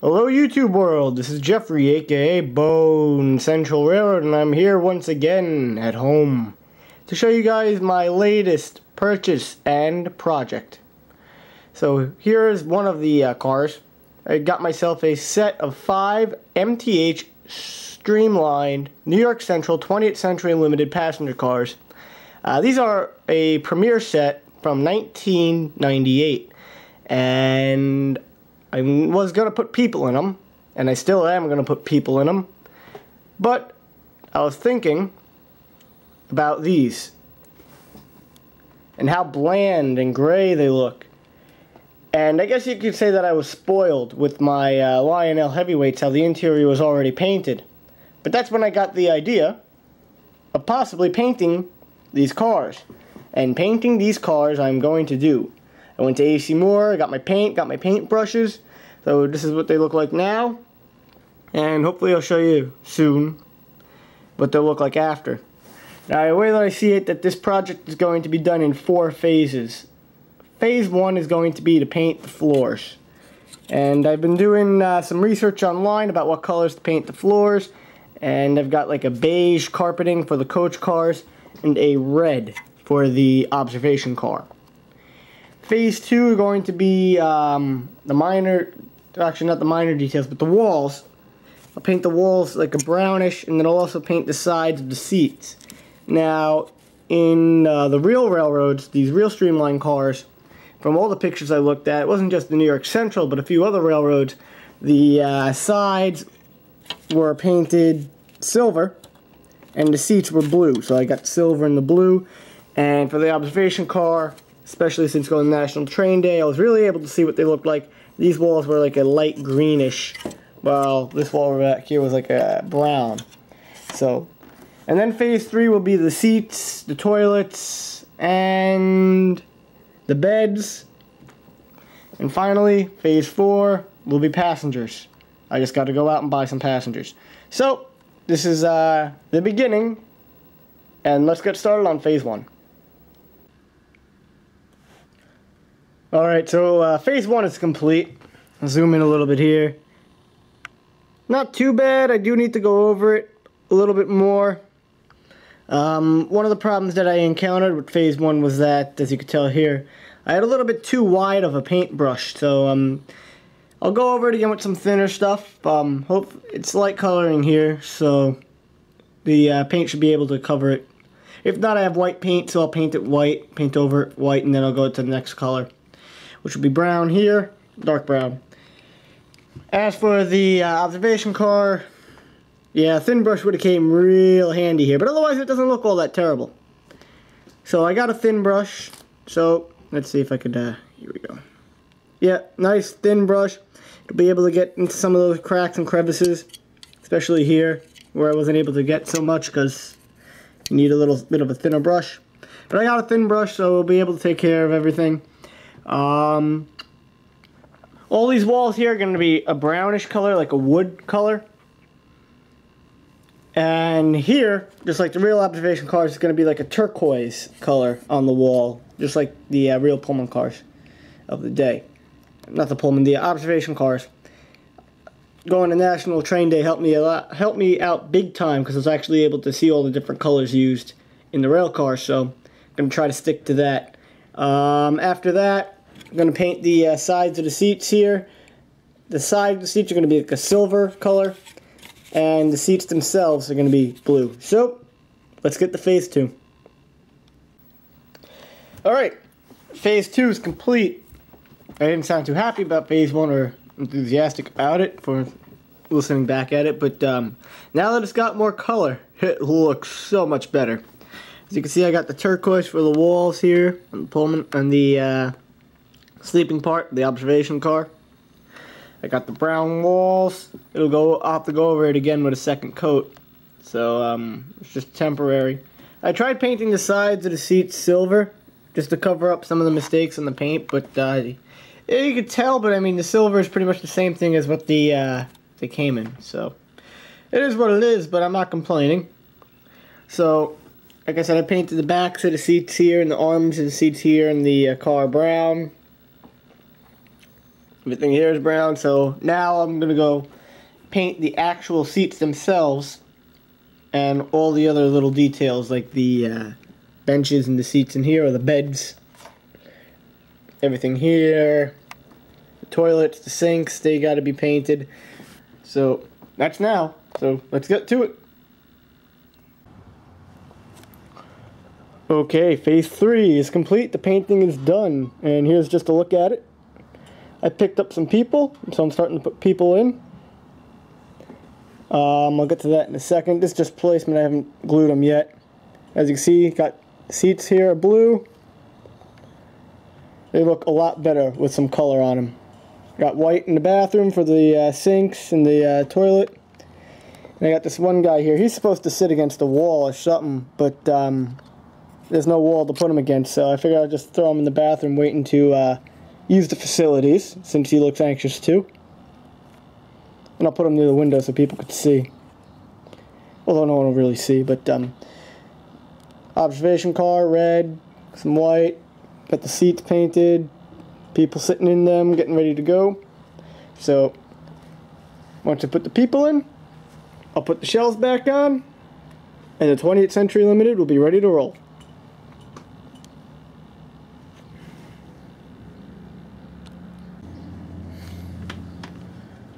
Hello YouTube world, this is Jeffrey aka Bones Central Railroad and I'm here once again at home to show you guys my latest purchase and project. So here is one of the uh, cars. I got myself a set of five MTH streamlined New York Central 20th Century Limited passenger cars. Uh, these are a Premier set from 1998 and I was going to put people in them, and I still am going to put people in them, but I was thinking about these and how bland and gray they look. And I guess you could say that I was spoiled with my uh, Lionel Heavyweights, how the interior was already painted. But that's when I got the idea of possibly painting these cars. And painting these cars I'm going to do. I went to AC Moore, I got my paint, got my paint brushes. So this is what they look like now. And hopefully I'll show you soon what they'll look like after. Now the way that I see it, that this project is going to be done in four phases. Phase one is going to be to paint the floors. And I've been doing uh, some research online about what colors to paint the floors. And I've got like a beige carpeting for the coach cars and a red for the observation car. Phase two are going to be um, the minor, actually not the minor details, but the walls. I'll paint the walls like a brownish, and then I'll also paint the sides of the seats. Now, in uh, the real railroads, these real streamlined cars, from all the pictures I looked at, it wasn't just the New York Central, but a few other railroads, the uh, sides were painted silver, and the seats were blue. So I got silver and the blue. And for the observation car, especially since going National Train Day, I was really able to see what they looked like. These walls were like a light greenish, while this wall back here was like a brown. So, and then phase three will be the seats, the toilets, and the beds. And finally, phase four will be passengers. I just got to go out and buy some passengers. So, this is uh, the beginning, and let's get started on phase one. Alright, so uh, phase one is complete. I'll zoom in a little bit here. Not too bad. I do need to go over it a little bit more. Um, one of the problems that I encountered with phase one was that, as you can tell here, I had a little bit too wide of a paintbrush. So um, I'll go over it again with some thinner stuff. Um, hope it's light coloring here, so the uh, paint should be able to cover it. If not, I have white paint, so I'll paint it white, paint over it white, and then I'll go to the next color which would be brown here, dark brown. As for the uh, observation car, yeah, thin brush would have came real handy here, but otherwise it doesn't look all that terrible. So I got a thin brush, so let's see if I could, uh, here we go. Yeah, nice thin brush. It'll be able to get into some of those cracks and crevices, especially here, where I wasn't able to get so much because you need a little bit of a thinner brush. But I got a thin brush, so we'll be able to take care of everything. Um, all these walls here are going to be a brownish color, like a wood color. And here, just like the real observation cars, it's going to be like a turquoise color on the wall, just like the uh, real Pullman cars of the day. Not the Pullman, the observation cars. Going to National Train Day helped me a lot, helped me out big time because I was actually able to see all the different colors used in the rail cars. So I'm going to try to stick to that. Um, after that, I'm going to paint the uh, sides of the seats here. The side of the seats are going to be like a silver color, and the seats themselves are going to be blue. So, let's get the phase two. Alright, phase two is complete. I didn't sound too happy about phase one or enthusiastic about it for listening back at it, but um, now that it's got more color, it looks so much better. As you can see, I got the turquoise for the walls here, and the Pullman, and the uh, sleeping part, the observation car. I got the brown walls. It'll go. I'll have to go over it again with a second coat. So um, it's just temporary. I tried painting the sides of the seats silver just to cover up some of the mistakes in the paint, but uh, you could tell. But I mean, the silver is pretty much the same thing as what the uh, they came in. So it is what it is. But I'm not complaining. So like I said, I painted the backs of the seats here and the arms of the seats here and the uh, car brown. Everything here is brown, so now I'm gonna go paint the actual seats themselves and all the other little details like the uh, benches and the seats in here or the beds. Everything here, the toilets, the sinks, they gotta be painted. So that's now. So let's get to it. Okay, phase three is complete. The painting is done. And here's just a look at it. I picked up some people, so I'm starting to put people in. Um, I'll get to that in a second. This is just placement. I haven't glued them yet. As you can see, got seats here blue. They look a lot better with some color on them. Got white in the bathroom for the uh, sinks and the uh, toilet. And I got this one guy here. He's supposed to sit against the wall or something, but um, there's no wall to put him against, so I figured I'd just throw him in the bathroom waiting to uh, use the facilities, since he looks anxious too. And I'll put him near the window so people could see. Although no one will really see, but um, observation car, red, some white, got the seats painted, people sitting in them, getting ready to go. So, once I put the people in, I'll put the shells back on, and the 20th Century Limited will be ready to roll.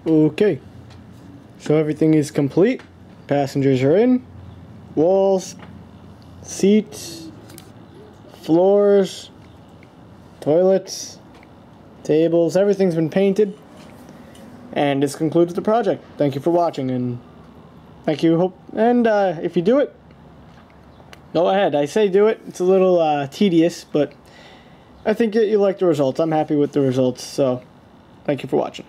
Okay, so everything is complete. Passengers are in. Walls, seats, floors, toilets, tables, everything's been painted. And this concludes the project. Thank you for watching and thank you. Hope and uh, if you do it, go ahead. I say do it. It's a little uh, tedious, but I think you like the results. I'm happy with the results. So thank you for watching.